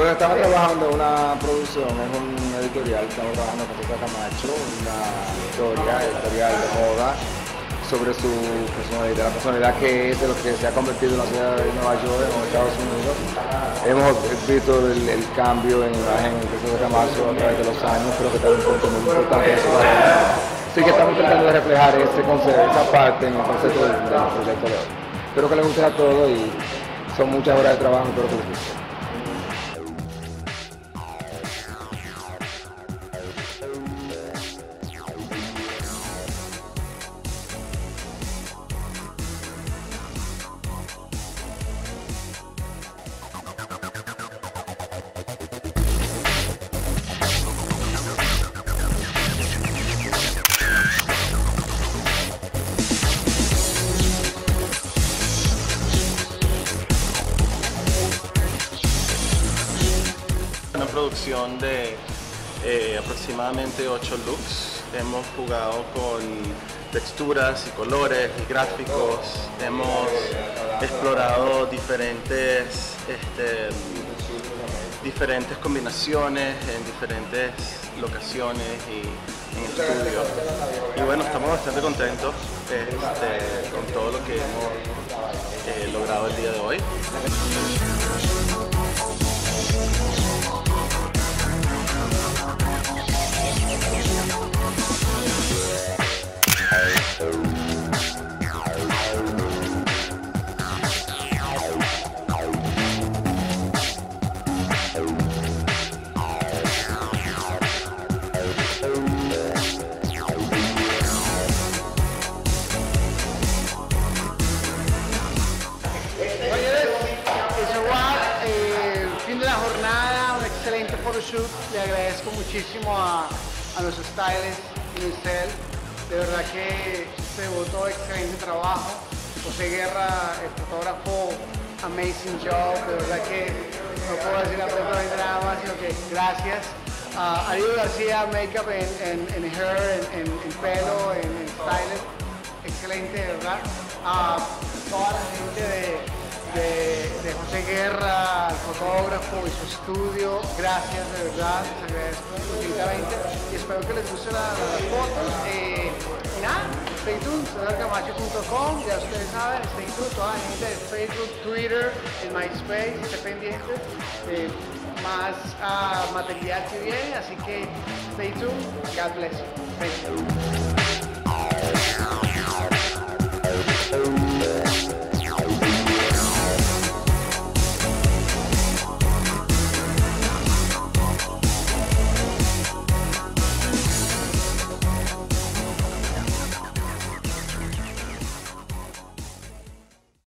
Pues estamos trabajando una producción, es un editorial, estamos trabajando con Tata Camacho, una historia, editorial de moda sobre su personalidad, la personalidad que es de lo que se ha convertido en la ciudad de Nueva York, en Estados Unidos. Hemos visto el, cambio en la imagen de Camacho a través de los años, creo que está un punto muy importante en su. Así que estamos tratando de reflejar ese concepto, esa parte en el concepto del, del proyecto de hoy. Espero que les guste a todos y son muchas horas de trabajo, espero que les guste. Una producción de eh, aproximadamente 8 looks. Hemos jugado con texturas y colores y gráficos. Hemos explorado diferentes, este, diferentes combinaciones en diferentes locaciones y en estudios. Y bueno, estamos bastante contentos este, con todo lo que hemos eh, logrado el día de hoy. Le agradezco muchísimo a, a los stylists Giselle. De verdad que se votó excelente trabajo. José Guerra, el fotógrafo, amazing job. De verdad que no puedo decir absolutamente nada más, sino que gracias. A Ariel García, makeup en, en, en hair, en, en- pelo, en, en stylist excelente, de verdad. A toda la gente de, de- de José Guerra, fotógrafo y su estudio, gracias, de verdad, les agradezco infinitamente y espero que les gusten la- la- las fotos. Eh, y nada, stay tuned, cesarcamacho.com, ya ustedes saben, stay tuned, toda la gente de Facebook, Twitter, en MySpace, esté pendiente. eh, más ah, material que viene, así que stay tuned, God bless you. Thank.